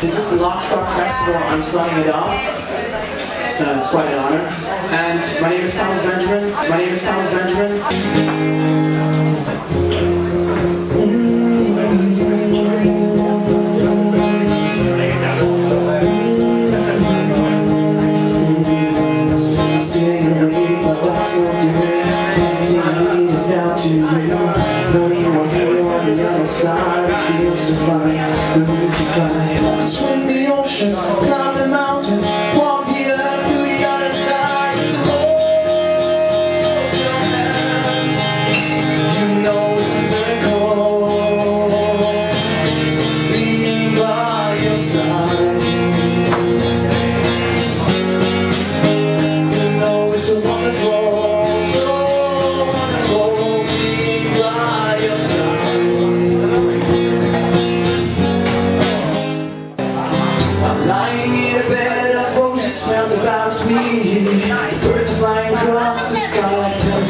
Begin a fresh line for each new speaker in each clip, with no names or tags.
first Lockstock Festival. I'm starting it off. Uh, it's quite an honor. And my name is Thomas Benjamin. My name is Thomas Benjamin. Is to you. Are here on the other side. Feels so fine. No need to cry. Swim the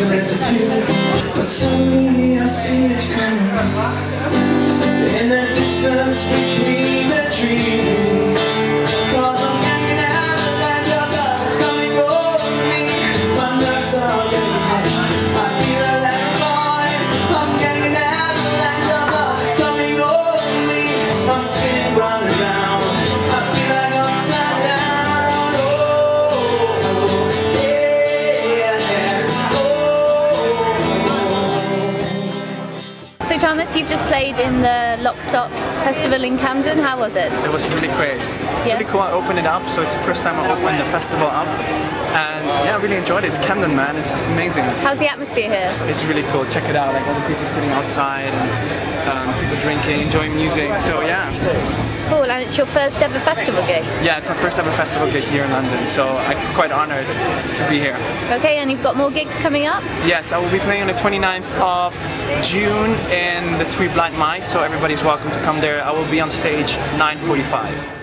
But suddenly I see it coming in the distance between the trees.
So Thomas, you've just played in the Lockstock Festival in Camden. How was it?
It was really great. It's
Yeah.
really cool I opened it up, so it's the first time I opened the festival up. And yeah, I really enjoyed it. It's Camden, man. It's amazing.
How's the atmosphere here?
It's really cool. Check it out. Like all the people sitting outside and um, people drinking, enjoying music. So yeah.
Cool, and it's your first ever festival gig.
Yeah, it's my first ever festival gig here in London, so I'm quite honored to be here.
Okay, and you've got more gigs coming up?
Yes, I will be playing on the 29th of June in the Three Blind Mice, so everybody's welcome to come there. I will be on stage 9.45.